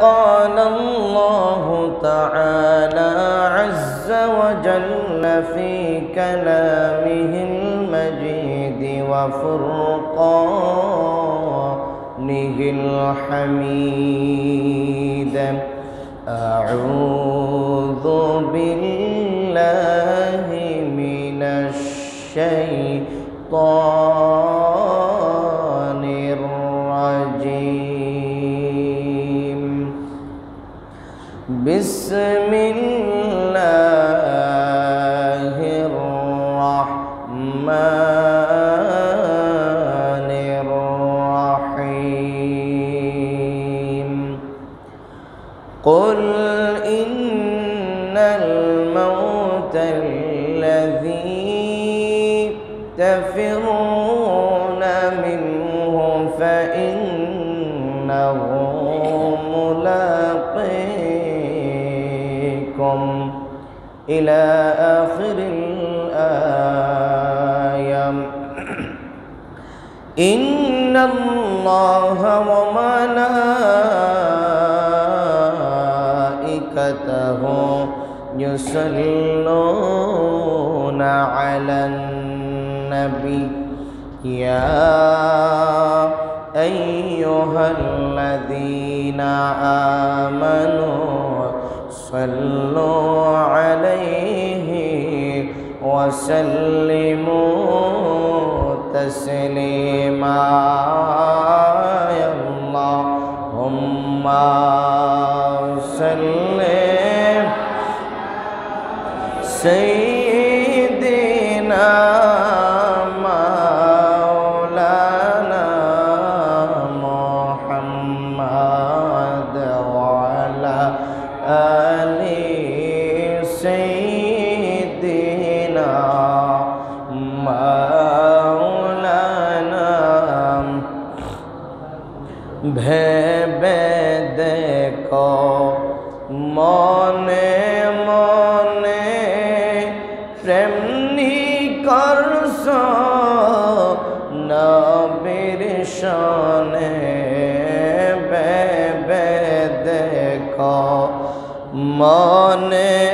قال الله تعالى عز وجل في كلامه المجيد وفرقانه الحميد. أعوذ بالله من الشيطان بسم ملاقيكم إلى آخر الآية. إن الله وملائكته يصلون على النبي. يا أيها الذين آمنوا صلوا عليه وسلموا تسليما. يا اللهم سلم سيدنا ভেবে দেখো মনে মনে প্রেম করস নবীর সনে ভেবে দেখো মনে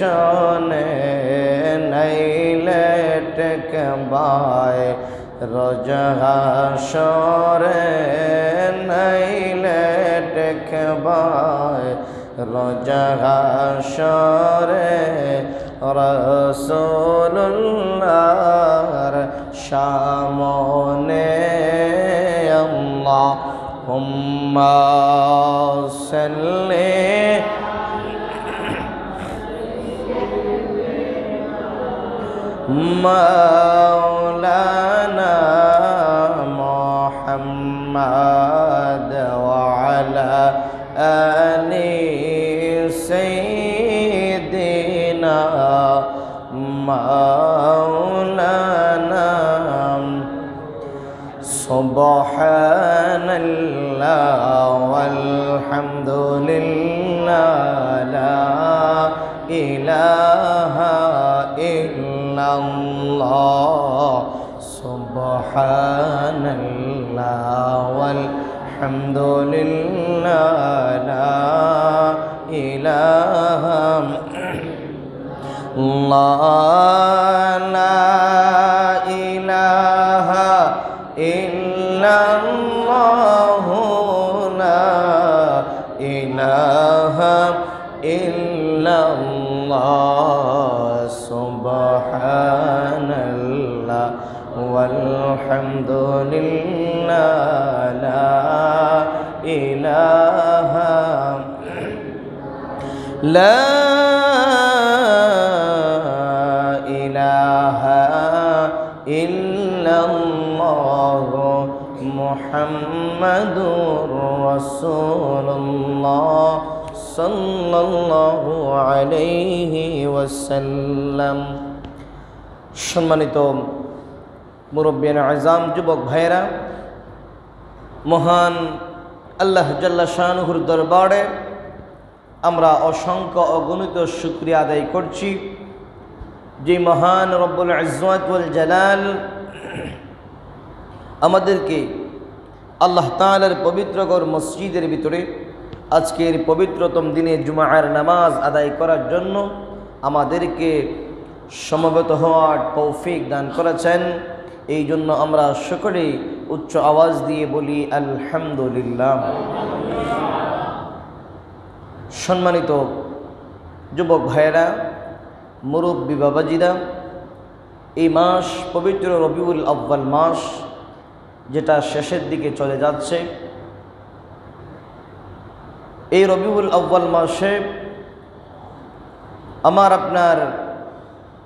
সনে নাইলে টেকবায় রজহাসরে নাইলে টেকবায় রজহাসরে রসুল্লাহর সামনে আল্লাহ হুম্মা সাল্লি ما والحمد لله لا إله الله لا إله إلا الله لا إله إلا الله سبحان والحمد لله لا إله لا إله إلا الله محمد رسول الله صلى الله عليه وسلم সম্মানিত মুরব্বিয়ান আজাম, যুবক ভাইরা মহান আল্লাহ জাল্লা শাহনুহুর দরবারে আমরা অসংখ্য অগণিত শুক্রিয়া আদায় করছি। যে মহান রব্বুল ইজ্জতুল জালাল আমাদেরকে আল্লাহ তাআলার পবিত্রকর মসজিদের ভিতরে আজকের পবিত্রতম দিনে জুমার নামাজ আদায় করার জন্য আমাদেরকে সমবেত হওয়ার তৌফিক দান করেছেন। এই জন্য আমরা সকলেই উচ্চ আওয়াজ দিয়ে বলি আলহামদুলিল্লাহ। সম্মানিত যুবক ভাইয়েরা, মুরব্বী বাবাজিরা, এই মাস পবিত্র রবিউল আব্বাল মাস যেটা শেষের দিকে চলে যাচ্ছে, এই রবিউল আব্বাল মাসে আমার আপনার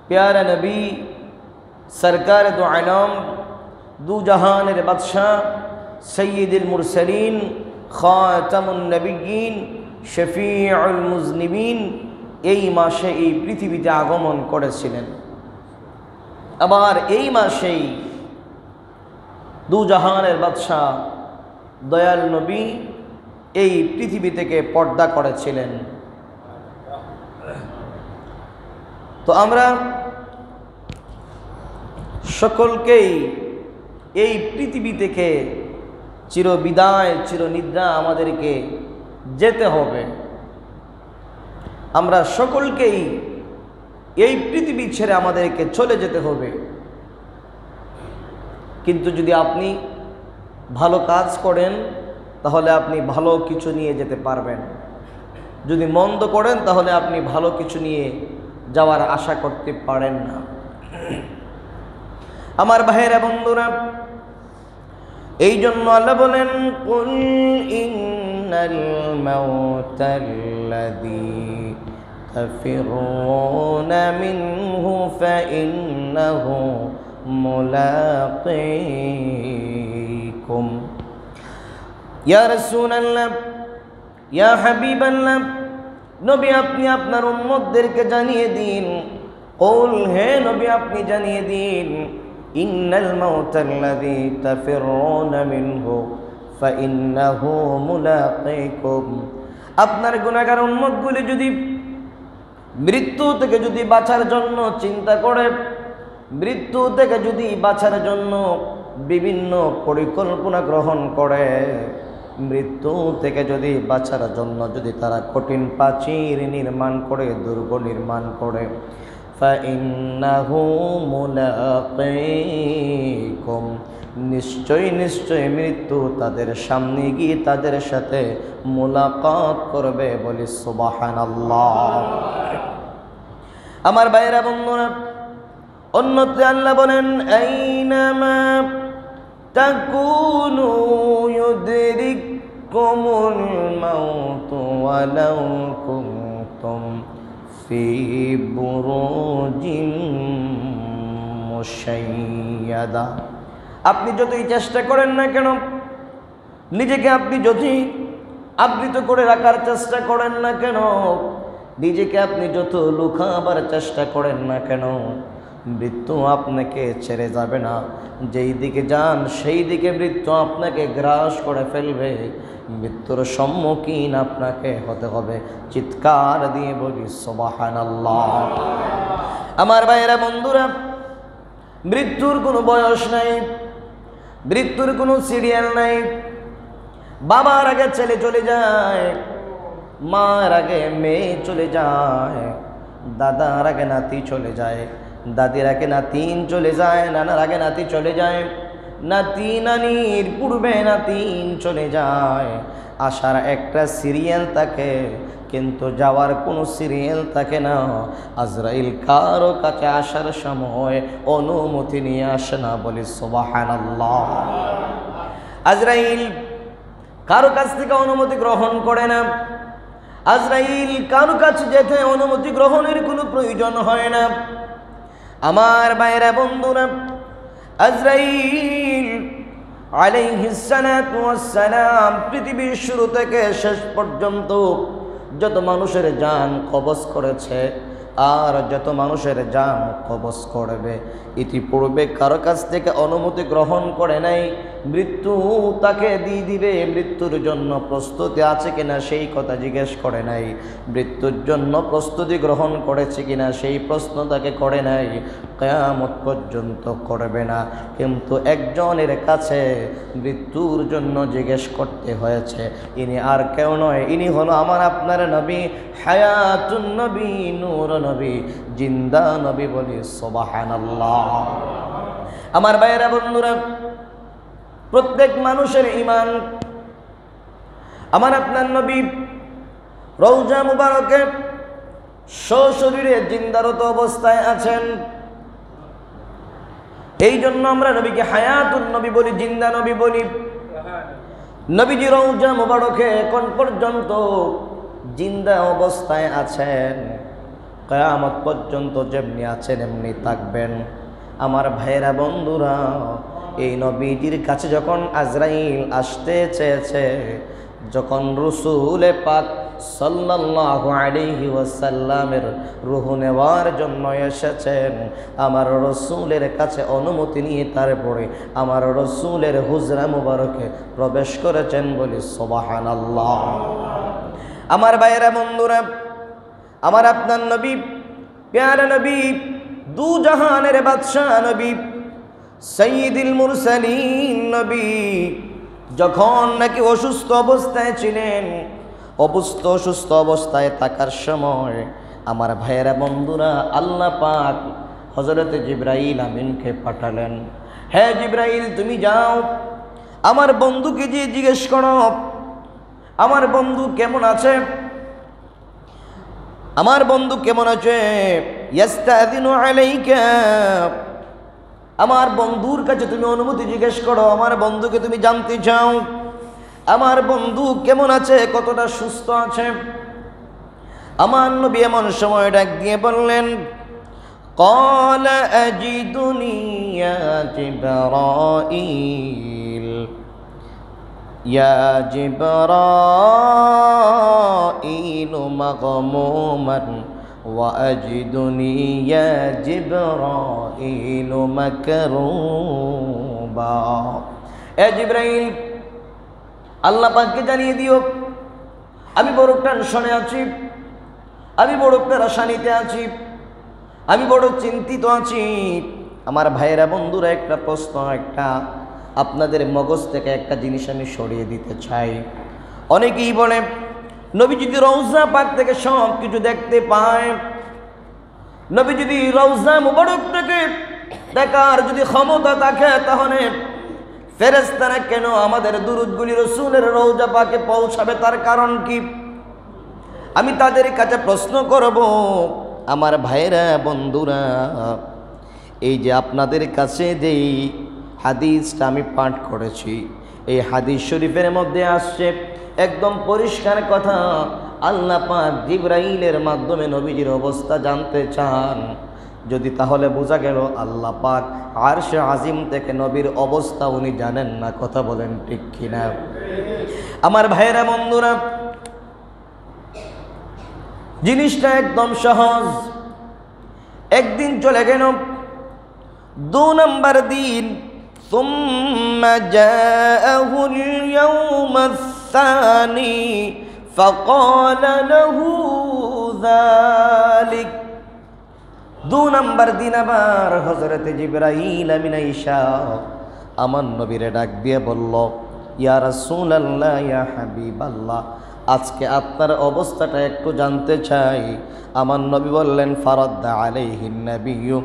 প্যারা নবী সরকার দু আলম, দু জাহানের বাদশাহ, সৈয়দুল মুরসলিন, খাতামুন নবীন শফিউল মুজনিবিন এই মাসে এই পৃথিবীতে আগমন করেছিলেন। আবার এই মাসেই দু জাহানের বাদশাহ দয়াল নবী এই পৃথিবী থেকে পর্দা করেছিলেন। তো আমরা সকলকেই এই পৃথিবী থেকে চিরবিদায়, চিরনিদ্রা আমাদেরকে যেতে হবে। আমরা সকলকেই এই পৃথিবী ছেড়ে আমাদেরকে চলে যেতে হবে। কিন্তু যদি আপনি ভালো কাজ করেন, তাহলে আপনি ভালো কিছু নিয়ে যেতে পারবেন। যদি মন্দ করেন, তাহলে আপনি ভালো কিছু নিয়ে যাওয়ার আশা করতে পারেন না। আমার ভাইয়েরা, বন্ধুরা এই জন্য আল্লাহ বলেন ইন্নাল মাউতাল্লাযী তাফিরুনা মিনহু ফাইন্নাহু মুলাকীকুম। ইয়া রাসূলুল্লাহ, ইয়া হাবিবাল্লাহ, নবী আপনি আপনার উম্মতদেরকে জানিয়ে দিন। কৌল, হে নবী, আপনি জানিয়ে দিন ইন্নাল মাউতাল্লাযী তাফিরুনা মিনহু ফাইন্নাহু মুলাকীকুম। আপনার গুনাহগার উম্মতগুলি যদি মৃত্যু থেকে যদি বাঁচার জন্য চিন্তা করে, মৃত্যু থেকে যদি বাঁচার জন্য বিভিন্ন পরিকল্পনা গ্রহণ করে, মৃত্যু থেকে যদি বাঁচার জন্য যদি তারা কঠিন, প্রাচীর নির্মাণ করে, দুর্গ নির্মাণ করে فإنه ملاقيكم নিশ্চয় নিশ্চয় মৃত্যু তাদের সামনে গিয়ে তাদের সাথে মোলাকাত করবে বলি সুবাহান আমার বাইরা বন্ধুরা অন্যত্রে আল্লাহ বলেন আইনামা তাকুনু ইউদরিকুমুল মাউত ওয়ালাউ কুনতুম ফি بروج مشيدة. আপনি যতই চেষ্টা করেন না কেন, নিজেকে আপনি যতই আবৃত করে রাখার চেষ্টা করেন না কেন, নিজেকে আপনি যত লুকাবার চেষ্টা করেন না কেন মৃত্যু আপনাকে ছেড়ে যাবে না। যেই দিকে যান, সেই দিকে মৃত্যু আপনাকে গ্রাস করে ফেলবে। মৃত্যুর সম্মুখীন আপনাকে হতে হবে। চিৎকার দিয়ে বলি সোবাহান আমার ভাইয়েরা, বন্ধুরা, মৃত্যুর কোনো বয়স নাই, মৃত্যুর কোনো সিরিয়াল নাই। বাবার আগে ছেলে চলে যায়, মার আগে মেয়ে চলে যায়, দাদার আগে নাতি চলে যায়। দাদির আগে নাতিন চলে যায় নানার আগে নাতি চলে যায়। নাতি নানির পূর্বে নাতিন চলে যায়। আসার একটা সিরিয়াল থাকে, কিন্তু যাওয়ার কোনো সিরিয়াল থাকে না। আজরাইল কারও কাছে আসার সময় অনুমতি নিয়ে আসে না বলি সোবাহান আজরাইল কারও কাছ থেকে অনুমতি গ্রহণ করে না। আজরাইল কারও কাছে যেতে অনুমতি গ্রহণের কোনো প্রয়োজন হয় না। আমার বাইরা বন্ধুরা, আজরাইল আলাইহিসালাম পৃথিবীর শুরু থেকে শেষ পর্যন্ত যত মানুষের যান কবজ করেছে আর যত মানুষের যান কবচ করবে, ইতিপূর্বে কারও কাছ থেকে অনুমতি গ্রহণ করে নাই মৃত্যু তাকে দিয়ে দিবে, মৃত্যুর জন্য প্রস্তুতি আছে কিনা সেই কথা জিজ্ঞেস করে নাই। মৃত্যুর জন্য প্রস্তুতি গ্রহণ করেছে কিনা সেই প্রশ্ন তাকে করে নাই। কেয়ামত পর্যন্ত করবে না। কিন্তু একজনের কাছে মৃত্যুর জন্য জিজ্ঞেস করতে হয়েছে, ইনি আর কেউ নয়, ইনি হলো আমার আপনার নবী, হায়াতুন নবী, নূর নবী, জিন্দা নবী বলি, সোবাহানাল্লাহ। আমার ভাইয়েরা, বন্ধুরা প্রত্যেক মানুষের ইমান আমার আপনার নবী রৌজা মুবারকে সশরীরে জিন্দারত অবস্থায় আছেন। এই জন্য আমরা নবীকে হায়াতুন নবী বলি, জিন্দা নবী বলি। নবীজি রৌজা মুবারকে এখন পর্যন্ত জিন্দা অবস্থায় আছেন। কয়ামত পর্যন্ত যেমনি আছেন, এমনি থাকবেন। আমার ভাইয়েরা, বন্ধুরা এই নবীজির কাছে যখন আজরাইল আসতে চেয়েছে, যখন রসুলে পাক সাল্লাল্লাহু আলাইহি ওয়াসাল্লামের রুহ নেওয়ার জন্য এসেছেন, আমার রসুলের কাছে অনুমতি নিয়ে তারপরে আমার রসুলের হুজরা মুবারকে প্রবেশ করেছেন বলি সোবাহানাল্লাহ। আমার ভাইয়েরা, বন্ধুরা, আমার আপনার নবী, প্যারা নবী, দু জাহানের বাদশাহ নবী সঈদুল মুরসালিন নবী, যখন নাকি অসুস্থ অবস্থায় ছিলেন, অবস্থ অসুস্থ অবস্থায় থাকার সময় আমার ভাইয়েরা বন্ধুরা আল্লাহ পাক হজরতে জিব্রাইল আমিনকে পাঠালেন হ্যাঁ জিব্রাইল, তুমি যাও, আমার বন্ধুকে যে জিজ্ঞেস করো, আমার বন্ধু কেমন আছে? আমার বন্ধু কেমন আছে? ইয়াস্তাদিনু আলাইকা আমার বন্ধুর কাছে তুমি অনুমতি জিজ্ঞেস করো আমার বন্ধুকে তুমি জানতে চাও আমার বন্ধু কেমন আছে কতটা সুস্থ আছে আমার নবী এমন সময় ডাক দিয়ে বললেন قال أجدني يا جبرائيل يا جبرائيل مغموما وأجدني يا جبرائيل مكروبا এ জিব্রাইল আল্লাহ পাককে জানিয়ে দিও আমি বড় টেনশনে আছি আমি বড় পেরাশানিতে আছি আমি বড় চিন্তিত আছি আমার ভাইয়েরা বন্ধুরা একটা প্রশ্ন একটা আপনাদের মগজ থেকে একটা জিনিস আমি সরিয়ে দিতে চাই অনেকেই বলে নবী যদি রৌজা পাক থেকে সব কিছু দেখতে পায়। নবী যদি রৌজা মুবারক থেকে দেখার যদি ক্ষমতা থাকে, তাহলে ফেরেস্তারা কেন আমাদের দুরুদগুলি রসুলের রৌজা পাকে পৌঁছাবে? তার কারণ কি? আমি তাদের কাছে প্রশ্ন করব, আমার ভাইরা বন্ধুরা, এই যে আপনাদের কাছে যেই হাদিসটা আমি পাঠ করেছি, এই হাদিস শরীফের মধ্যে আসছে একদম পরিষ্কার কথা আল্লাহ পাক জিব্রাইলের মাধ্যমে নবীজির অবস্থা জানতে চান যদি তাহলে বোঝা গেল আল্লাহ পাক আর সে আজিম থেকে নবীর অবস্থা উনি জানেন না কথা বলেন ঠিক কিনা আমার ভাইয়েরা বন্ধুরা জিনিসটা একদম সহজ একদিন চলে গেল দু নম্বর দিন ثم جاءه اليوم الثاني فقال له ذلك দু নম্বর দিন আবার হজরতে জিব্রাহিল আমিন ঈশা আমার নবীরে ডাক দিয়ে বলল ইয়া রাসূল আল্লাহ ইয়া হাবিব আল্লাহ আজকে আপনার অবস্থাটা একটু জানতে চাই আমার নবী বললেন ফারদ্দা আলাইহিন নবিয়্যু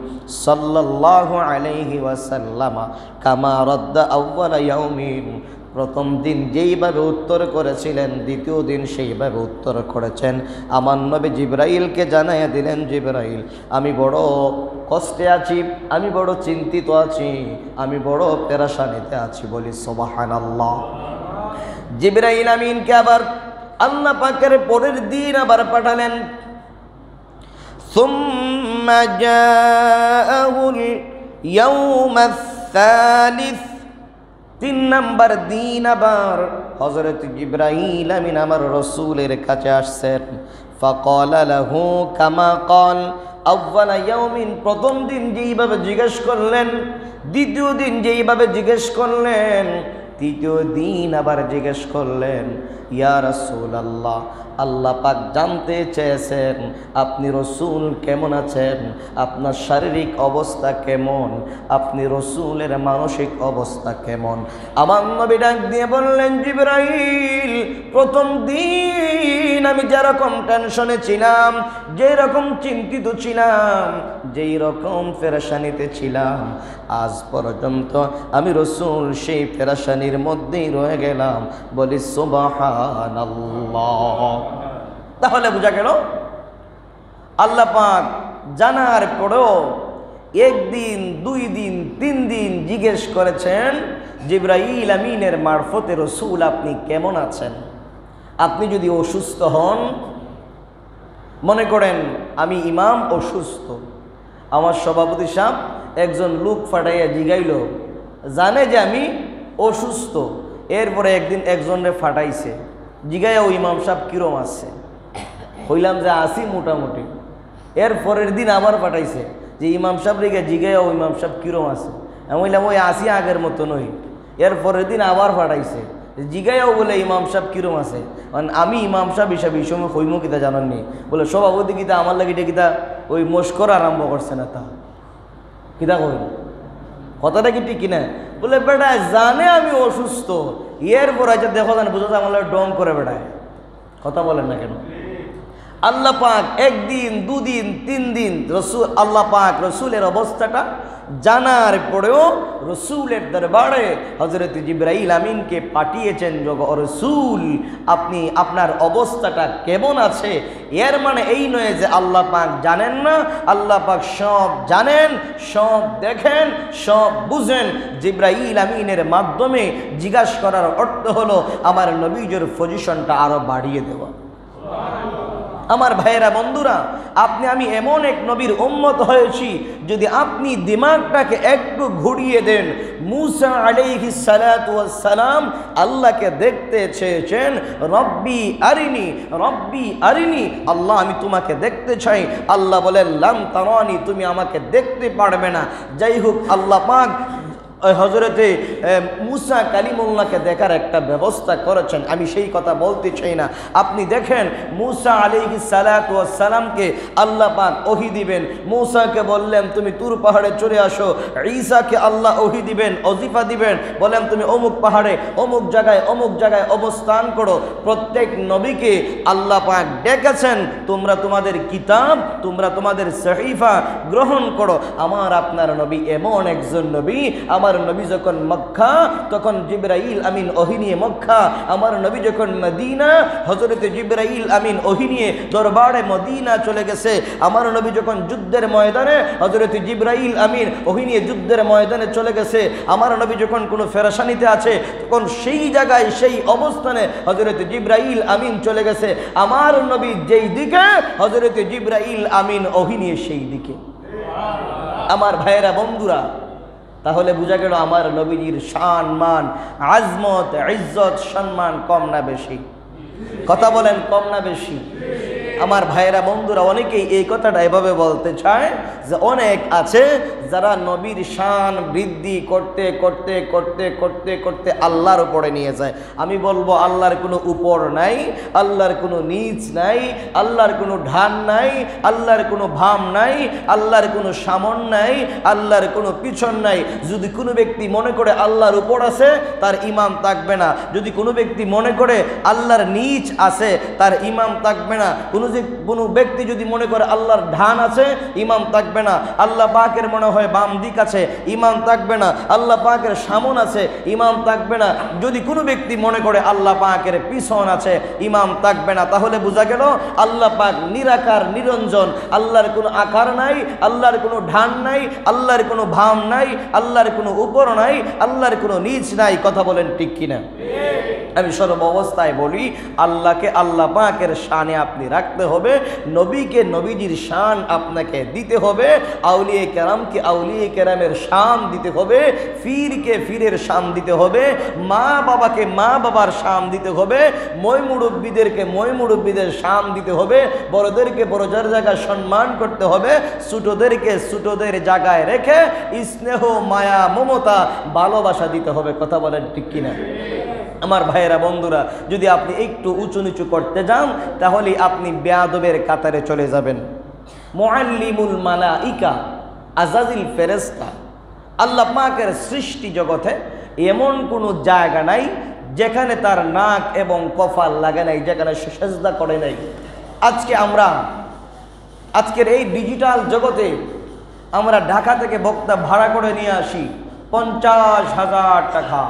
সাল্লাল্লাহু আলাইহি ওয়াসাল্লামা কামা রদ্দা আউয়ালা ইয়াউমিন প্রথম দিন যেইভাবে উত্তর করেছিলেন দ্বিতীয় দিন সেইভাবে উত্তর করেছেন আমার নবী জিব্রাইলকে জানাইয়া দিলেন জিব্রাইল আমি বড় কষ্টে আছি আমি বড় চিন্তিত আছি আমি বড় পেরাশানিতে আছি বলি সোবাহান আল্লাহ জিব্রাইল আমিনকে আবার আল্লাহ পাকের পরের দিন আবার পাঠালেন ثم جاءه اليوم الثالث তিন নাম্বার দিন আবার হজরত ইব্রাহিল আমিন আমার রসুলের কাছে আসছেন। ফকলালাহু কামা কল। আব্বালা প্রথম দিন যেইভাবে জিজ্ঞেস করলেন, দ্বিতীয় দিন যেইভাবে জিজ্ঞেস করলেন, তৃতীয় দিন আবার জিজ্ঞেস করলেন ইয়া রাসূল আল্লাহ আল্লাহ পাক জানতে চেয়েছেন আপনি রসুল কেমন আছেন, আপনার শারীরিক অবস্থা কেমন, আপনি রসুলের মানসিক অবস্থা কেমন। আমার নবী ডাক দিয়ে বললেন, জিবরাইল, প্রথম দিন আমি যেরকম টেনশনে ছিলাম, যেরকম চিন্তিত ছিলাম, যেই রকম ফেরাসানিতে ছিলাম, আজ পর্যন্ত আমি রসুল সেই ফেরাসানির মধ্যেই রয়ে গেলাম। বলি সুবাহান তাহলে বোঝা গেল, আল্লাহ পাক জানার পরেও একদিন, দুই দিন, তিন দিন জিজ্ঞেস করেছেন, জিব্রাইল আমিনের মারফতে রসুল আপনি কেমন আছেন? আপনি যদি অসুস্থ হন, মনে করেন আমি ইমাম অসুস্থ। আমার সভাপতি সাহেব একজন লোক ফাটাইয়া জিগাইল, জানে যে আমি অসুস্থ। এরপরে একদিন একজনরে ফাটাইছে। জিগাইয়া ও ইমাম সাহেব কিরম আসছে হইলাম যে আসি মোটামুটি। এর পরের দিন আবার পাঠাইছে যে ইমাম সাহেব রেগে জিগাইয়া ও ইমাম সাহেব কিরম আছে? আমি বললাম, ওই আসি আগের মতো নই। এর পরের দিন আবার পাঠাইছে জিগাইয়াও বলে ইমাম সাহেব কিরম আছে? মানে আমি ইমাম সাহেব হিসাবে এই সময় হইমো কিতা জানাননি বলে, সভাপতি কিতা, আমার লাগে এটা কিতা ওই মস্কর আরম্ভ করছে না তা। কিতা কই কথাটা কি ঠিক কিনা? বলে, বেটা, জানে আমি অসুস্থ। এর পর আছে দেখো জানে বুঝো আমার ডং করে বেড়ায়। কথা বলেন না কেন? আল্লাহ পাক একদিন, দুদিন তিন দিন রসুল, আল্লাহ পাক রসুলের অবস্থাটা জানার পরেও রসুলের দরবারে হজরত জিব্রাইল আমিনকে পাঠিয়েছেন যোগ রসুল, আপনি আপনার অবস্থাটা কেমন আছে? এর মানে এই নয় যে আল্লাহ পাক জানেন না, আল্লাহ পাক সব জানেন, সব দেখেন, সব বুঝেন। জিব্রাইল আমিনের মাধ্যমে জিজ্ঞাসা করার অর্থ হলো, আমার নবীজের পজিশনটা আরও বাড়িয়ে দেওয়া। আমার ভাইয়েরা, বন্ধুরা, আপনি আমি এমন এক নবীর উম্মত হয়েছি, যদি আপনি দিমাগটাকে একটু ঘুরিয়ে দেন, মুসা আলাইহি সালাম আল্লাহকে দেখতে চেয়েছেন, রব্বি আরিনি রব্বি আরিনি, আল্লাহ আমি তোমাকে দেখতে চাই। আল্লাহ বলেন, লাম তারানি, তুমি আমাকে দেখতে পারবে না। যাই হোক, আল্লাহ পাক হজরতে মুসা কালিমুল্লাহকে দেখার একটা ব্যবস্থা করেছেন। আমি সেই কথা বলতে চাই না। আপনি দেখেন, মুসা আলী সালাতামকে আল্লাহ পাক ওহি দিবেন। মুসাকে বললেন, তুমি তুর পাহাড়ে চলে আসো। ঈসাকে আল্লাহ ওহি দিবেন অজিফা দিবেন। বলেন, তুমি অমুক পাহাড়ে, অমুক জায়গায় অমুক জায়গায় অবস্থান করো। প্রত্যেক নবীকে আল্লাহ পাক ডেকেছেন। তোমরা তোমাদের কিতাব, তোমরা তোমাদের সহিফা গ্রহণ করো। আমার আপনার নবী এমন একজন নবী। আমার আমার নবী যখন মক্কা, তখন জিব্রাইল আমিন ওহিনিয়ে মক্কা, আমার নবী যখন মদিনা হজরত জিব্রাইল আমিন ওহিনিয়ে দরবারে মদিনা চলে গেছে। আমার নবী যখন যুদ্ধের ময়দানে হজরত জিব্রাইল আমিন ওহিনিয়ে যুদ্ধের ময়দানে চলে গেছে। আমার নবী যখন কোনো ফেরাসানিতে আছে, তখন সেই জায়গায়, সেই অবস্থানে হজরত জিব্রাইল আমিন চলে গেছে। আমার নবী যেই দিকে হজরত জিব্রাইল আমিন ওহিনিয়ে সেই দিকে। আমার ভাইয়েরা, বন্ধুরা তাহলে বোঝা গেল আমার নবীজির শান, মান, আজমত, ইজ্জত, সম্মান কম না বেশি। কথা বলেন, কম না বেশি। আমার ভাইয়েরা, বন্ধুরা, অনেকেই এই কথাটা এভাবে বলতে চায় যে অনেক আছে যারা নবীর শান বৃদ্ধি করতে করতে করতে করতে করতে আল্লাহর উপরে নিয়ে যায়। আমি বলব, আল্লাহর কোনো উপর নাই, আল্লাহর কোনো নিচ নাই, আল্লাহর কোনো ঢান নাই, আল্লাহর কোনো ভাম নাই, আল্লাহর কোনো সামন নাই, আল্লাহর কোনো পিছন নাই। যদি কোনো ব্যক্তি মনে করে আল্লাহর উপর আছে, তার ইমাম থাকবে না। যদি কোনো ব্যক্তি মনে করে আল্লাহর নিচ আছে, তার ইমাম থাকবে না। কোনো যে কোনো ব্যক্তি যদি মনে করে আল্লাহর ঢান আছে, ইমাম থাকবে না। আল্লাহ পাকের মনে হয় বাম দিক আছে, ইমাম থাকবে না। আল্লাহ পাকের সামন আছে, ইমাম থাকবে না। যদি কোনো ব্যক্তি মনে করে আল্লাহ পাকের পিছন আছে, ইমাম থাকবে না, তাহলে বোঝা গেল আল্লাহ পাক নিরাকার, নিরঞ্জন। আল্লাহর কোনো আকার নাই, আল্লাহর কোনো ঢান নাই, আল্লাহর কোনো ভাম নাই, আল্লাহর কোনো উপর নাই, আল্লাহর কোনো নিচ নাই। কথা বলেন ঠিক কিনা? আমি সর্ব অবস্থায় বলি, আল্লাহকে আল্লাহ পাকের শানে আপনি রাখতে হবে। নবীকে নবীজির শান আপনাকে দিতে হবে। আউলিয়ে কেরামকে আউলিয়ে কেরামের শান দিতে হবে। ফিরকে ফিরের শান দিতে হবে। মা বাবাকে মা বাবার শান দিতে হবে। মই মুরব্বীদেরকে মই মুরব্বীদের শান দিতে হবে। বড়দেরকে বড়জার জায়গায় সম্মান করতে হবে। ছোটদেরকে ছোটদের জায়গায় রেখে স্নেহ, মায়া, মমতা, ভালোবাসা দিতে হবে। কথা বলেন ঠিক কিনা? আমার ভাইয়েরা, বন্ধুরা, যদি আপনি একটু উঁচু নিচু করতে যান, তাহলে আপনি বেয়াদবের কাতারে চলে যাবেন। মোয়াল্লিমুল মালা ইকা আজাজিল ফেরেস্তা আল্লাহ পাকের সৃষ্টি জগতে এমন কোনো জায়গা নাই যেখানে তার নাক এবং কফাল লাগে নাই, যেখানে সেজদা করে নাই। আজকে আমরা, আজকের এই ডিজিটাল জগতে আমরা ঢাকা থেকে বক্তা ভাড়া করে নিয়ে আসি পঞ্চাশ হাজার টাকা।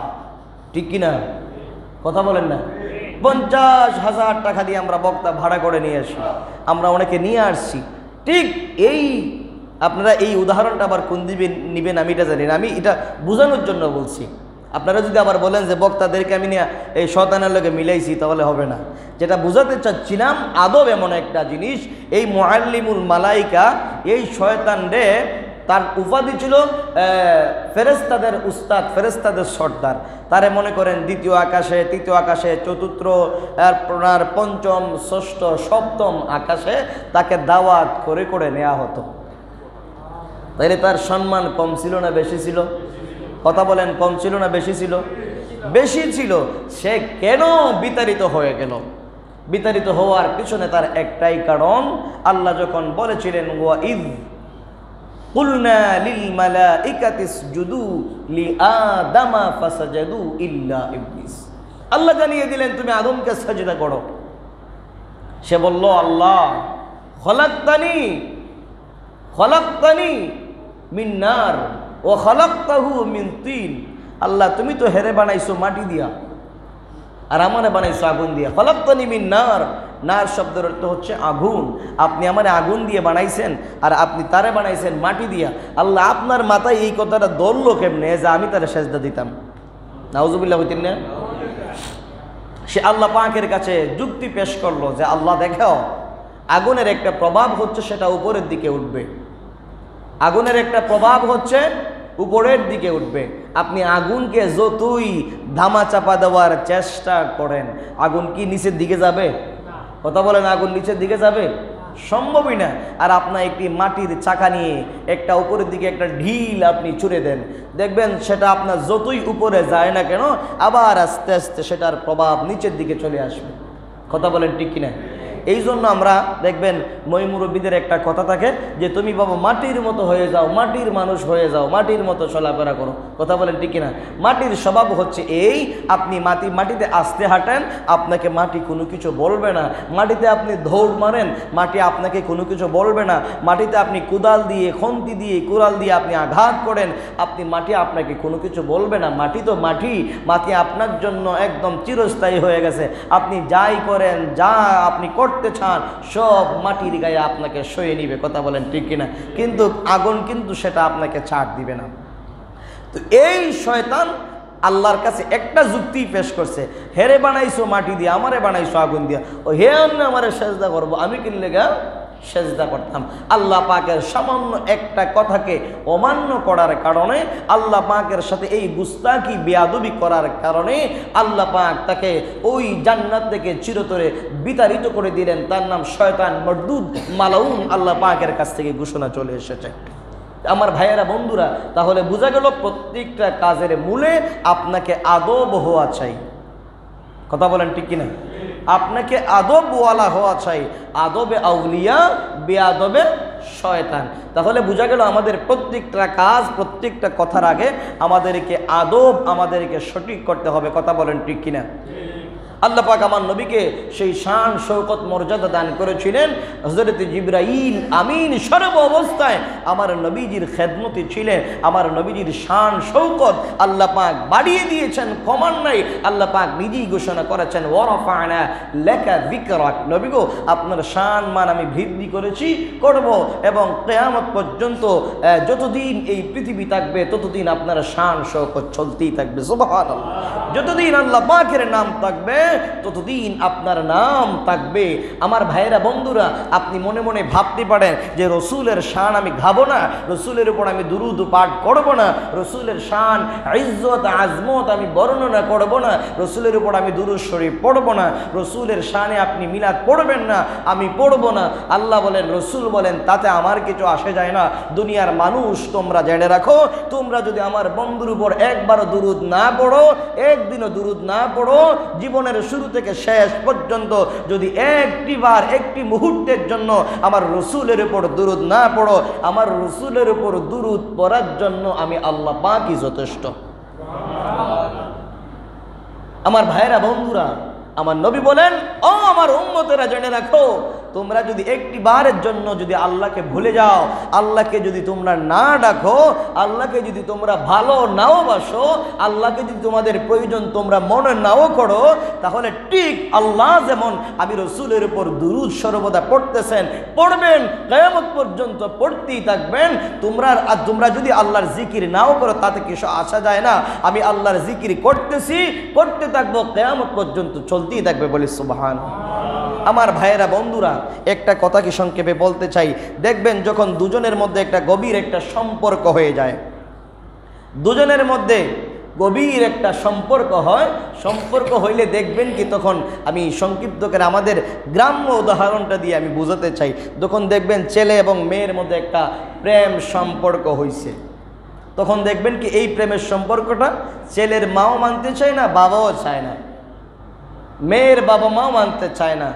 ঠিক কিনা? কথা বলেন না। পঞ্চাশ হাজার টাকা দিয়ে আমরা বক্তা ভাড়া করে নিয়ে আসি। আমরা অনেকে নিয়ে আসছি। ঠিক এই আপনারা এই উদাহরণটা আবার কোন দিবে নিবেন আমি এটা জানি না। আমি এটা বোঝানোর জন্য বলছি। আপনারা যদি আবার বলেন যে বক্তাদেরকে আমি নিয়ে এই শতানের লোকে মিলাইছি, তাহলে হবে না। যেটা বোঝাতে চাচ্ছিলাম, আদব এমন একটা জিনিস, এই মোয়াল্লিমুল মালাইকা, এই শয়তান রে তার উপাধি ছিল ফেরেস্তাদের উস্তাদ ফেরেস্তাদের সর্দার। তারে মনে করেন দ্বিতীয় আকাশে, তৃতীয় আকাশে, চতুর্থ আপনার পঞ্চম, ষষ্ঠ, সপ্তম আকাশে তাকে দাওয়াত করে করে নেওয়া হতো। তাইলে তার সম্মান কম ছিল না বেশি ছিল? কথা বলেন, কম ছিল না বেশি ছিল? বেশি ছিল। সে কেন বিতাড়িত হয়ে গেল? বিতাড়িত হওয়ার পিছনে তার একটাই কারণ, আল্লাহ যখন বলেছিলেন, ওয়া ইদ লিল মালাইকাতি ইসজুদু লিআদামা ফাসাজাদু ইল্লা ইবলিস। আল্লাহ জানিয়ে দিলেন, তুমি আদমকে সাজদা করো। সে বলল, আল্লাহ, খলাক্তানি খলাক্তানি মিন নার ও খলাক্তাহু মিন তিন। আল্লাহ, তুমি তো হেরে বানাইছো মাটি দিয়া আর আমারে বানাইছো আগুন দিয়া। খলাক্তানি মিন নার শব্দের অর্থ হচ্ছে আগুন। আপনি আমার আগুন দিয়ে বানাইছেন আর আপনি তারে বানাইছেন মাটি দিয়া। আল্লাহ আপনার মাথায় এই কথাটা ধরলো কেমনে? যে আমি তারে সেজদা দিতাম। নাউজুবিল্লাহ হইতেন না? সে আল্লাহ পাকের কাছে যুক্তি পেশ করল যে, আল্লাহ দেখো আগুনের একটা প্রভাব হচ্ছে সেটা উপরের দিকে উঠবে। আগুনের একটা প্রভাব হচ্ছে উপরের দিকে উঠবে। আপনি আগুনকে যতই ধামা চাপা দেওয়ার চেষ্টা করেন, আগুন কি নিচের দিকে যাবে? কথা বলেন, আগুন নিচের দিকে যাবে? সম্ভবই না। আর আপনার একটি মাটির চাকা নিয়ে একটা উপরের দিকে একটা ঢিল আপনি ছুড়ে দেন। দেখবেন সেটা আপনার যতই উপরে যায় না কেন, আবার আস্তে আস্তে সেটার প্রভাব নিচের দিকে চলে আসবে। কথা বলেন ঠিক কিনা? এই জন্য আমরা দেখবেন মই মুরব্বীদের একটা কথা থাকে যে, তুমি বাবা মাটির মতো হয়ে যাও, মাটির মানুষ হয়ে যাও, মাটির মতো চলাফেরা করো। কথা বলেন ঠিক কিনা? মাটির স্বভাব হচ্ছে এই, আপনি মাটি, মাটিতে আসতে হাঁটেন, আপনাকে মাটি কোনো কিছু বলবে না। মাটিতে আপনি দৌড় মারেন, মাটি আপনাকে কোনো কিছু বলবে না। মাটিতে আপনি কুদাল দিয়ে, খন্তি দিয়ে, কুড়াল দিয়ে আপনি আঘাত করেন, আপনি মাটি আপনাকে কোনো কিছু বলবে না। মাটি তো মাটি মাটি আপনার জন্য একদম চিরস্থায়ী হয়ে গেছে। আপনি যাই করেন, যা আপনি করতে চান, সব মাটির গায়ে আপনাকে সয়ে নিবে, কথা বলেন ঠিক কিনা? কিন্তু আগুন কিন্তু সেটা আপনাকে ছাড় দিবে না। তো এই শয়তান আল্লাহর কাছে একটা যুক্তি পেশ করছে, হেরে বানাইছো মাটি দিয়ে, আমারে বানাইছো আগুন দিয়ে। ও, হে অন্য আমারে সেজদা করব, আমি কিনলে গা সেজদা করতাম। আল্লাহ পাকের সামান্য একটা কথাকে অমান্য করার কারণে, আল্লাহ পাকের সাথে এই গুস্তাকি বেয়াদবি করার কারণে আল্লাহ পাক তাকে ওই জান্নাত থেকে চিরতরে বিতাড়িত করে দিলেন। তার নাম শয়তান মরদুদ মালাউন আল্লাহ পাকের কাছ থেকে ঘোষণা চলে এসেছে। আমার ভাইয়েরা, বন্ধুরা, তাহলে বোঝা গেল প্রত্যেকটা কাজের মূলে আপনাকে আদব হওয়া চাই। কথা বলেন ঠিক কিনা? আপনাকে আদবওয়ালা হওয়া চাই। আদবে আউলিয়া বেআবে শয়তান। তাহলে বোঝা গেল আমাদের প্রত্যেকটা কাজ, প্রত্যেকটা কথার আগে আমাদেরকে আদব, আমাদেরকে সঠিক করতে হবে। কথা বলেন ঠিক কিনা? আল্লাহ পাক আমার নবীকে সেই শান শৌকত মর্যাদা দান করেছিলেন। হজরত জিব্রাইল আমিন সর্ব অবস্থায় আমার নবীজির খেদমতি ছিলেন। আমার নবীজির শান শৌকত আল্লাহ পাক বাড়িয়ে দিয়েছেন কমান নাই। আল্লাহ পাক নিজেই ঘোষণা করেছেন ওরফানা লেখা বিকরাক নবী গো, আপনার শান, মান আমি বৃদ্ধি করেছি, করব এবং কেয়ামত পর্যন্ত যতদিন এই পৃথিবী থাকবে, ততদিন আপনার শান শৌকত চলতেই থাকবে। সুবহানাল্লাহ। যতদিন আল্লাহ পাকের নাম থাকবে ততদিন আপনার নাম থাকবে। আমার ভাইয়েরা, বন্ধুরা, আপনি মনে মনে ভাবতে পারেন যে রসুলের শান আমি গাবো না, রসুলের উপর আমি দুরুদ পাঠ করব না, রসুলের শান, ইজ্জত, আজমত আমি বর্ণনা করব না, রসুলের উপর আমি দুরুদ শরীফ পড়ব না, রসুলের শানে আপনি মিলাদ পড়বেন না, আমি পড়ব না। আল্লাহ বলেন, রসুল বলেন, তাতে আমার কিছু আসে যায় না। দুনিয়ার মানুষ, তোমরা জেনে রাখো, তোমরা যদি আমার বন্ধুর উপর একবারও দুরুদ না পড়ো, একদিনও দুরুদ না পড়ো, জীবনের শুরু থেকে শেষ পর্যন্ত যদি একটি বার, একটি মুহূর্তের জন্য আমার রসুলের উপর দুরুদ না পড়ো, আমার রসুলের উপর দুরুদ পড়ার জন্য আমি আল্লাহ পাকি যথেষ্ট। আমার ভাইরা বন্ধুরা, আমার নবী বলেন, ও আমার উম্মতেরা, জেনে রাখো তোমরা যদি একটি বারের জন্য যদি আল্লাহকে ভুলে যাও, আল্লাহকে যদি তোমরা না ডাকো, আল্লাহকে যদি তোমরা ভালো নাও বাসো, আল্লাহকে যদি তোমাদের প্রয়োজন তোমরা মনে নাও করো, তাহলে ঠিক আল্লাহ যেমন আমি রসুলের উপর দুরুদ সর্বদা পড়তেছেন, পড়বেন, কেয়ামত পর্যন্ত পড়তেই থাকবেন। তোমরা আর তোমরা যদি আল্লাহর জিকির নাও করো, তাতে কিছু আসা যায় না। আমি আল্লাহর জিকির করতেছি, করতে থাকব, কেয়ামত পর্যন্ত চলতেই থাকবে বলি সুবাহান আমার ভাইয়েরা, বন্ধুরা, একটা কথা কি সংক্ষেপে বলতে চাই? দেখবেন যখন দুজনের মধ্যে একটা গভীর একটা সম্পর্ক হয়ে যায়, দুজনের মধ্যে গভীর একটা সম্পর্ক হয়, সম্পর্ক হইলে দেখবেন কি তখন আমি সংক্ষিপ্ত করে আমাদের গ্রাম্য উদাহরণটা দিয়ে আমি বোঝাতে চাই। তখন দেখবেন ছেলে এবং মেয়ের মধ্যে একটা প্রেম সম্পর্ক হইছে। তখন দেখবেন কি এই প্রেমের সম্পর্কটা ছেলের মাও মানতে চায় না, বাবাও চায় না। মেয়ের বাবা মাও মানতে চায় না।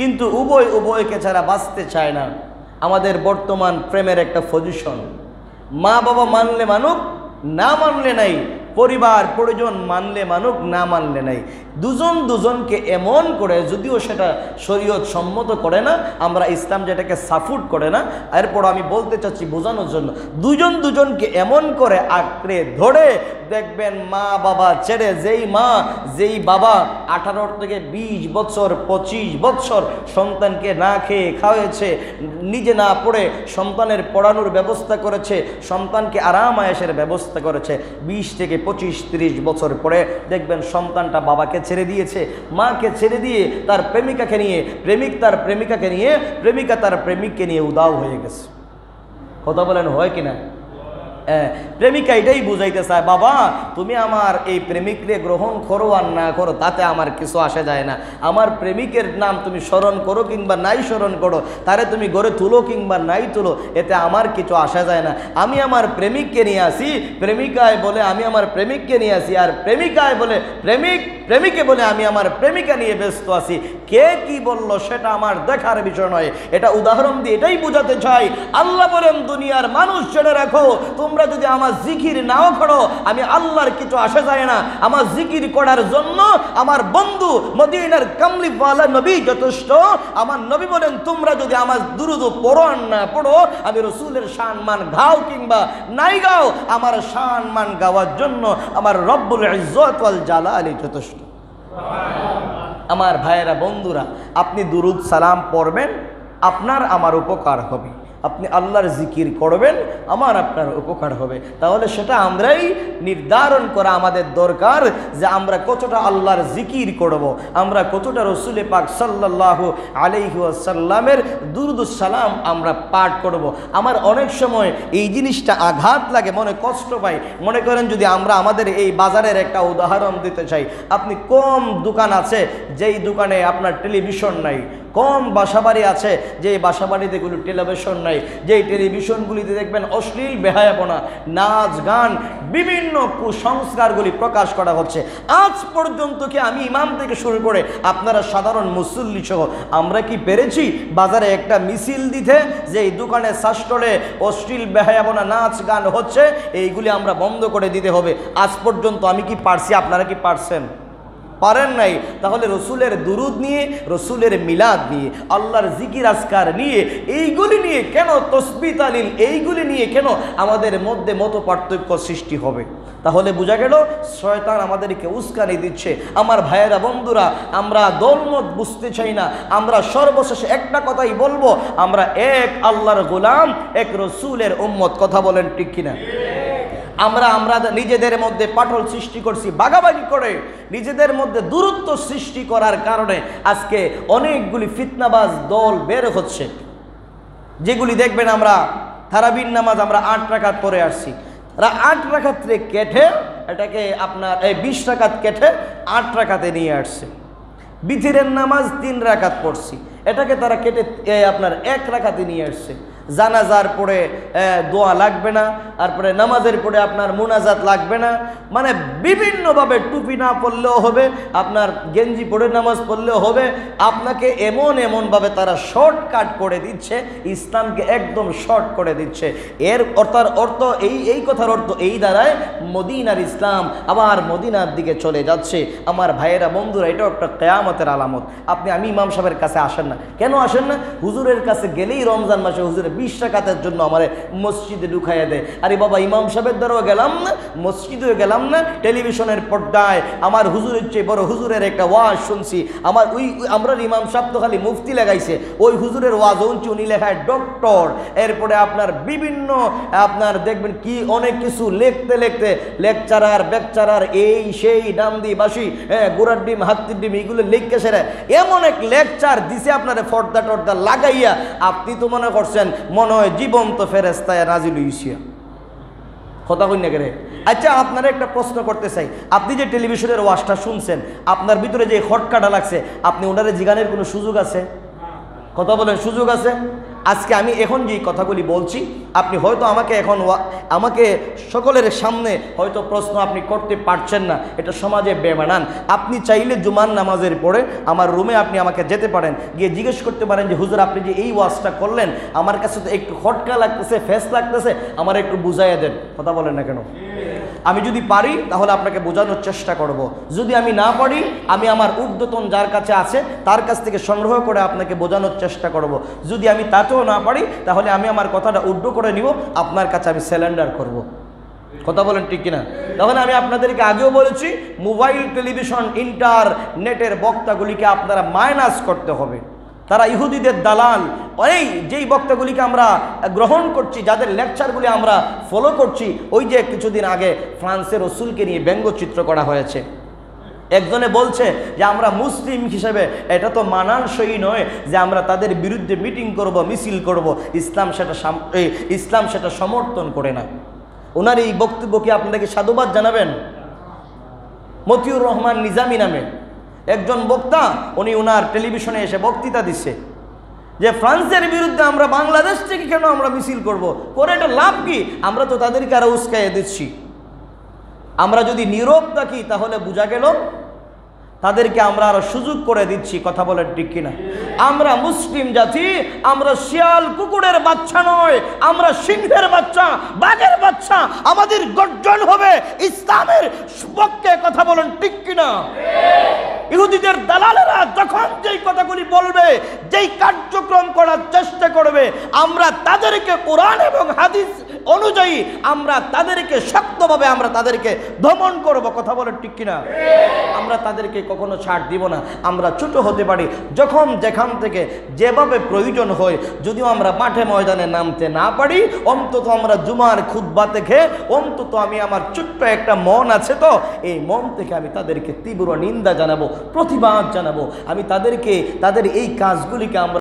কিন্তু উভয় উভয়কে ছাড়া বাঁচতে চায় না। আমাদের বর্তমান প্রেমের একটা পজিশন মা বাবা মানলে মানুক, না মানলে নাই পরিবার, পরিজন মানলে মানুক, না মানলে নাই। দুজন দুজনকে এমন করে, যদিও সেটা শরীয়ত সম্মত করে না, আমরা ইসলাম যেটাকে সাফুট করে না, এরপর আমি বলতে চাচ্ছি বোঝানোর জন্য, দুজন দুজনকে এমন করে আঁকড়ে ধরে, দেখবেন মা বাবা ছেড়ে যেই মা, যেই বাবা আঠারো থেকে ২০ বছর, পঁচিশ বছর সন্তানকে না খেয়ে খাওয়াইছে, নিজে না পড়ে সন্তানের পড়ানোর ব্যবস্থা করেছে, সন্তানকে আরাম আয়েসের ব্যবস্থা করেছে, বিশ থেকে পঁচিশ, তিরিশ বছর পরে দেখবেন সন্তানটা বাবাকে ছেড়ে দিয়েছে, মাকে ছেড়ে দিয়ে তার প্রেমিকাকে নিয়ে, প্রেমিক তার প্রেমিকাকে নিয়ে, প্রেমিকা তার প্রেমিককে নিয়ে উদাও হয়ে গেছে। কথা বলেন হয় কিনা প্রেমিকা এটাই বুঝাইতে চায়, বাবা, তুমি আমার এই প্রেমিকরে গ্রহণ করো আর না করো, তাতে আমার কিছু আসে যায় না। আমার প্রেমিকের নাম তুমি স্মরণ করো কিংবা নাই স্মরণ করো, তারে তুমি গড়ে তুলো কিংবা নাই তুলো, এতে আমার কিছু আসা যায় না। আমি আমার প্রেমিককে নিয়ে আসি, প্রেমিকায় বলে আমি আমার প্রেমিককে নিয়ে আসি, আর প্রেমিকায় বলে প্রেমিক, প্রেমিকে বলে আমি আমার প্রেমিকা নিয়ে ব্যস্ত আছি। কে কি বলল সেটা আমার দেখার বিষয় নয়। এটা উদাহরণ দিয়ে এটাই বোঝাতে চাই। আল্লাহ বলেন, দুনিয়ার মানুষ জেনে রাখো, তোমরা যদি আমার জিকির নাও করো, আমি আল্লাহর কিছু আসে যায় না। আমার জিকির করার জন্য আমার বন্ধু মদিনার কামলিওয়ালা নবী যথেষ্ট। আমার নবী বলেন, তোমরা যদি আমার দুরুদ পড়ো আর না পড়ো, আমি রসুলের সম্মান গাও কিংবা নাই গাও আমার সম্মান গাওয়ার জন্য আমার রব্বুল ইজ্জত ওয়াল জালালি যথেষ্ট। আমার ভাইয়েরা, বন্ধুরা, আপনি দুরুদ সালাম পড়বেন, আপনার আমার উপকার হবে। আপনি আল্লাহর জিকির করবেন, আমার আপনার উপকার হবে তাহলে সেটা আমরাই নির্ধারণ করা আমাদের দরকার যে আমরা কতটা আল্লাহর জিকির করব। আমরা কতটা রসুলে পাক সাল্লাহ আলহিসাল্লামের দুরুদুসালাম আমরা পাঠ করব। আমার অনেক সময় এই জিনিসটা আঘাত লাগে, মনে কষ্ট পাই মনে করেন যদি আমরা আমাদের এই বাজারের একটা উদাহরণ দিতে চাই, আপনি কম দোকান আছে, যেই দোকানে আপনার টেলিভিশন নাই কম বাসাবাড়ি আছে যে বাসাবাড়িতে কোনো টেলিভিশন নাই, যেই টেলিভিশনগুলিতে দেখবেন অশ্লীল বেহায়াপনা, নাচ, গান, বিভিন্ন কুসংস্কারগুলি প্রকাশ করা হচ্ছে। আজ পর্যন্ত কি আমি ইমাম থেকে শুরু করে আপনারা সাধারণ মুসল্লি সহ আমরা কি পেরেছি? বাজারে একটা মিছিল দিতে যে এই দোকানে শাস্টলে অশ্লীল বেহায়াপনা, নাচ, গান হচ্ছে, এইগুলি আমরা বন্ধ করে দিতে হবে। আজ পর্যন্ত আমি কি পারছি? আপনারা কি পারছেন? পারেন নাই, তাহলে রসুলের দুরুদ নিয়ে, রসুলের মিলাদ নিয়ে, আল্লাহর জিকির আসকার নিয়ে, এইগুলি নিয়ে কেন তসবি তালিল এইগুলি নিয়ে কেন আমাদের মধ্যে মতো পার্থক্য সৃষ্টি হবে? তাহলে বোঝা গেল, শয়তান আমাদেরকে উস্কানি দিচ্ছে। আমার ভাইয়েরা, বন্ধুরা, আমরা দলমত বুঝতে চাই না, আমরা সর্বশেষে একটা কথাই বলব, আমরা এক আল্লাহর গোলাম, এক রসুলের উম্মত। কথা বলেন ঠিক কিনা? আমরা আমরা নিজেদের মধ্যে পাটল সৃষ্টি করছি বাগাবাগি করে নিজেদের মধ্যে দূরত্ব সৃষ্টি করার কারণে আজকে অনেকগুলি ফিতনাবাজ দল বের হচ্ছে। যেগুলি দেখবেন আমরা থারাবিন নামাজ আমরা আট রাকাত পরে আসছি। তারা আট রাখাতে কেটে, এটাকে আপনার, এই বিশ রাকাত কেটে আট রাকাতে নিয়ে আসছে। বিথিরের নামাজ তিন রাকাত পড়ছি। এটাকে তারা কেটে আপনার এক রাকাতে নিয়ে আসছে। জানাজার পরে দোয়া লাগবে না তারপরে নামাজের পরে আপনার মুনাজাত লাগবে না। মানে বিভিন্নভাবে টুপি না পড়লেও হবে, আপনার গেঞ্জি পরে নামাজ পড়লেও হবে। আপনাকে এমন এমনভাবে তারা শর্টকাট করে দিচ্ছে, ইসলামকে একদম শর্ট করে দিচ্ছে। এর অর্থার অর্থ এই এই কথার অর্থ এই দ্বারায় মদিনার ইসলাম আবার মদিনার দিকে চলে যাচ্ছে। আমার ভাইয়েরা, বন্ধুরা, এটাও একটা কেয়ামতের আলামত। আপনি, আমি ইমাম সাহেবের কাছে আসেন না। কেন আসেন না? হুজুরের কাছে গেলেই রমজান মাসে হুজুরের বিশ টাকাতের জন্য আমার মসজিদে ঢুকাইয়া দেয়। আরে বাবা, ইমাম সাহেবের দ্বারাও গেলাম না, মসজিদেও গেলাম না, টেলিভিশনের পর্দায় আমার হুজুরের চেয়ে বড় হুজুরের একটা ওয়াজ শুনছি। আমার ওই আমরা ইমাম সাহেব তো খালি মুফতি লাগাইছে। ওই হুজুরের ওয়াজ উনছি উনি লেখায় ডক্টর। এরপরে আপনার বিভিন্ন, আপনার দেখবেন কি অনেক কিছু লিখতে লিখতে, লেকচারার, বেকচারার, এই সেই ডাম দি বাসি হ্যাঁ গোড়ার ডিম, হাতির ডিম, এগুলো লিখকে সেরে এমন এক লেকচার দিছে আপনার ফর্দা টর্দা লাগাইয়া। আপনি তো মনে করছেন মনে হয় জীবন্ত ফেরেস্তায় নাজিল ইসিয়া কথা কই না আচ্ছা আপনার একটা প্রশ্ন করতে চাই। আপনি যে টেলিভিশনের ওয়াশটা শুনছেন, আপনার ভিতরে যে খটকাটা লাগছে, আপনি ওনারে জিগানের কোনো সুযোগ আছে? কথা বলেন, সুযোগ আছে? আজকে আমি এখন যে কথাগুলি বলছি, আপনি হয়তো আমাকে এখন আমাকে সকলের সামনে হয়তো প্রশ্ন আপনি করতে পারছেন না, এটা সমাজে বেমানান। আপনি চাইলে জুমান নামাজের পরে আমার রুমে আপনি আমাকে যেতে পারেন, গিয়ে জিজ্ঞেস করতে পারেন যে, হুজুর, আপনি যে এই ওয়াজটা করলেন, আমার কাছে তো একটু খটকা লাগতেছে, ফেস লাগতেছে, আমার একটু বুঝাইয়া দেন। কথা বলেন না কেন? আমি যদি পারি, তাহলে আপনাকে বোঝানোর চেষ্টা করব। যদি আমি না পারি, আমি আমার ঊর্ধ্বতন যার কাছে আছে, তার কাছ থেকে সংগ্রহ করে আপনাকে বোঝানোর চেষ্টা করব। যদি আমি তাতেও না পারি, তাহলে আমি আমার কথাটা উড্ড করে নিব, আপনার কাছে আমি স্যালেন্ডার করব। কথা বলেন ঠিক কিনা তাহলে আমি আপনাদেরকে আগেও বলেছি মোবাইল টেলিভিশন ইন্টারনেটের বক্তাগুলিকে আপনারা মাইনাস করতে হবে তারা ইহুদিদের দালাল। এই যেই বক্তাগুলিকে আমরা গ্রহণ করছি, যাদের লেকচারগুলি আমরা ফলো করছি, ওই যে কিছুদিন আগে ফ্রান্সের রসুলকে নিয়ে ব্যঙ্গচিত্র করা হয়েছে। একজনে বলছে যে, আমরা মুসলিম হিসেবে এটা তো মানানসই নয় যে আমরা তাদের বিরুদ্ধে মিটিং করব, মিছিল করব। ইসলাম সেটা ইসলাম সেটা সমর্থন করে না। ওনার এই বক্তব্যকে আপনাদেরকে সাধুবাদ জানাবেন? মতিউর রহমান নিজামি নামে। একজন বক্তা, উনি ওনার টেলিভিশনে এসে বক্তৃতা দিচ্ছে যে ফ্রান্সের বিরুদ্ধে আমরা বাংলাদেশ থেকে কেন আমরা মিছিল করব? করে এটা লাভ কি? আমরা তো তাদেরকে আরও উস্কাইয়ে দিচ্ছি। আমরা যদি নীরব থাকি তাহলে বোঝা গেল তাদেরকে আমরা আরও সুযোগ করে দিচ্ছি, কথা বলেন ঠিক কিনা? আমরা মুসলিম জাতি, আমরা শিয়াল কুকুরের বাচ্চা নয়, আমরা সিংহের বাচ্চা, বাঘের বাচ্চা, আমাদের গর্জন হবে ইসলামের পক্ষে, কথা বলেন ঠিক কিনা? ইহুদিদের দালালেরা যখন যেই কথাগুলি বলবে, যেই কার্যক্রম করার চেষ্টা করবে, আমরা তাদেরকে কোরআন এবং হাদিস অনুযায়ী আমরা তাদেরকে শক্তভাবে আমরা তাদেরকে দমন করব, কথা বলেন ঠিক কিনা? আমরা তাদেরকে কখনো ছাড় দিব না। আমরা ছোট হতে পারি, যখন যেখান থেকে যেভাবে প্রয়োজন হয়, যদিও আমরা মাঠে ময়দানে নামতে না পারি, অন্তত আমরা জুমার খুদ্া থেকে অন্তত আমি আমার ছোট্ট একটা মন আছে তো, এই মন থেকে আমি তাদেরকে তীব্র নিন্দা জানাব, প্রতিবাদ জানাব। আমি তাদেরকে, তাদের এই কাজগুলিকে আমরা